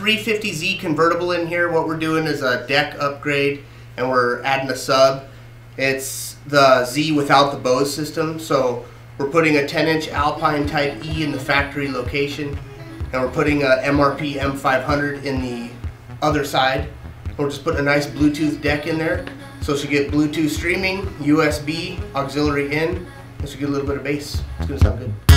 got a 350Z convertible in here. What we're doing is a deck upgrade and we're adding a sub. It's the Z without the Bose system. So we're putting a 10 inch Alpine Type E in the factory location and we're putting a MRP M500 in the other side. We're just putting a nice Bluetooth deck in there. So she get Bluetooth streaming, USB, auxiliary in, and she get a little bit of bass. It's gonna sound good.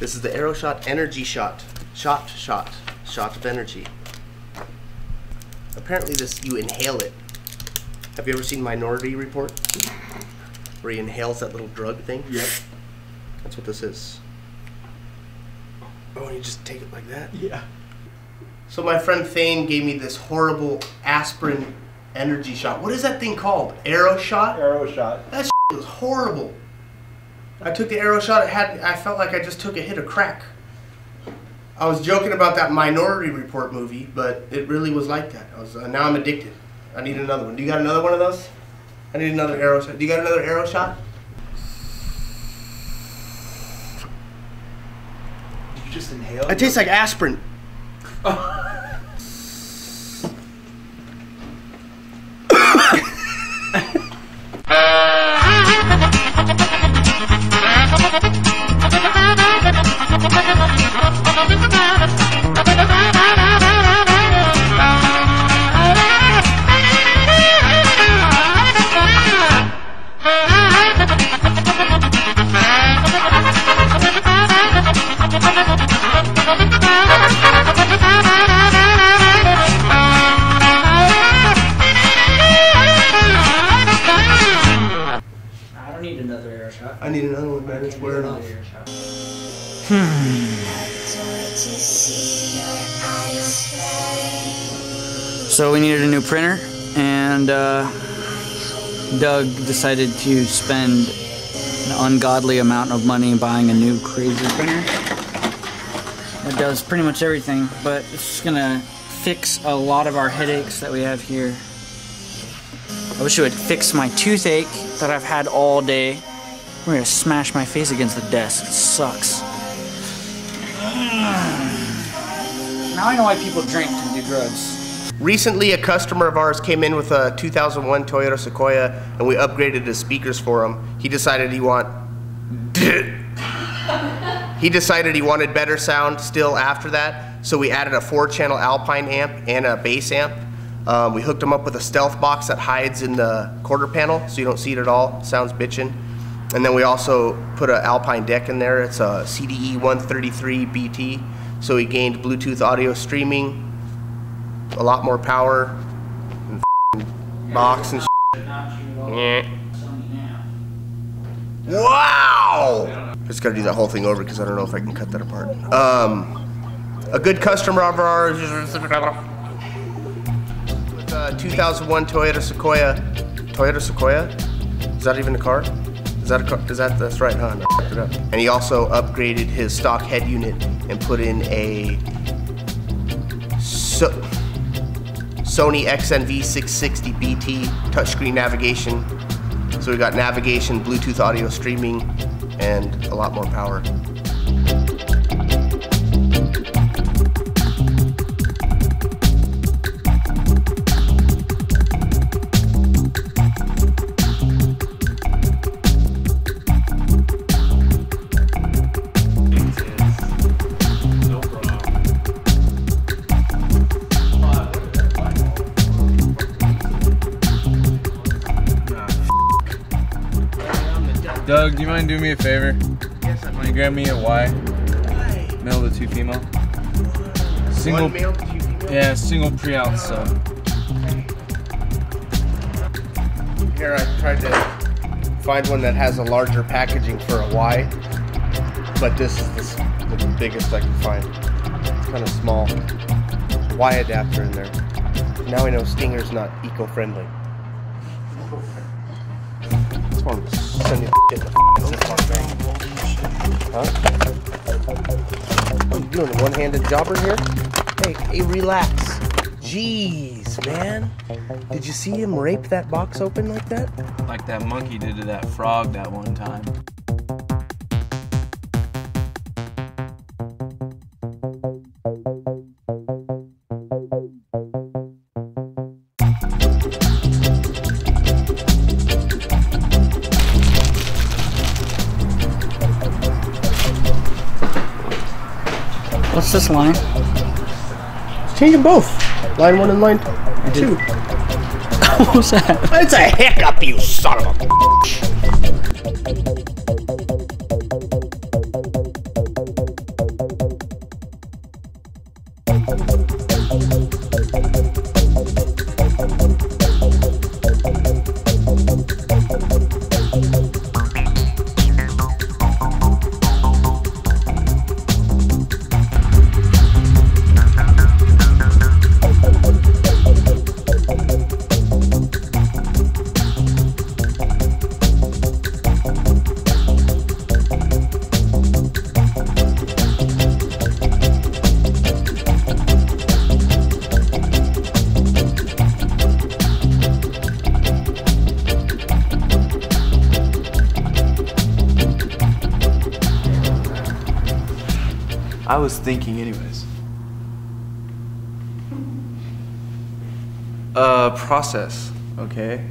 This is the Aero Shot Energy Shot. Shot, shot, shot of energy. Apparently, this you inhale it. Have you ever seen Minority Report? Where he inhales that little drug thing? Yep. That's what this is. Oh, and you just take it like that? Yeah. So my friend Thane gave me this horrible aspirin energy shot. What is that thing called? Aero Shot? Aero Shot. That shit was horrible. I took the Aero Shot. It had. I felt like I just took a hit of crack. I was joking about that Minority Report movie, but it really was like that. I was. Uh, now I'm addicted. I need another one. Do you got another one of those? I need another Aero Shot. Do you got another Aero Shot? Did you just inhale? It tastes like aspirin. don't need another Aero Shot. I need another one, man. It's wearing off. Another arrow. So we needed a new printer, and uh, Doug decided to spend an ungodly amount of money buying a new crazy printer. It does pretty much everything, but it's gonna fix a lot of our headaches that we have here. I wish it would fix my toothache that I've had all day. We're gonna smash my face against the desk. It sucks. Now I know why people drink and do drugs. Recently, a customer of ours came in with a 2001 Toyota Sequoia, and we upgraded his speakers for him. He decided he want. he decided he wanted better sound still after that, so we added a four-channel Alpine amp and a bass amp. Um, we hooked him up with a stealth box that hides in the quarter panel, so you don't see it at all. sounds bitchin'. And then we also put an Alpine deck in there. It's a CDE 133 BT, so we gained Bluetooth audio streaming, a lot more power and box and shit. Wow! Just gotta do that whole thing over because I don't know if I can cut that apart. Um, a good customer of ours with 2001 Toyota Sequoia. Toyota Sequoia? Is that even a car? Is that a car? Is that that's right, huh? Up. And he also upgraded his stock head unit and put in a so, Sony XNV 660 BT touchscreen navigation. So we got navigation, Bluetooth audio streaming, and a lot more power. Doug, do you mind doing me a favor? Yes, I Can you grab me a Y? Male to two female. Single. One male, two female? Yeah, single pre-out sub. Here I tried to find one that has a larger packaging for a Y, but this is the, the biggest I can find. It's kind of small. Y adapter in there. Now I know Stinger's not eco-friendly. This one's sending shit in the f***ing Ziploc bag. Huh? Oh, you doing a one-handed jobber here? Hey, hey, relax. Jeez, man. Did you see him rape that box open like that? Like that monkey did to that frog that one time. What's this line? Changing both. Line one and line two. What was that? It's a hiccup, you son of a. I was thinking, anyways. Uh, process. Okay.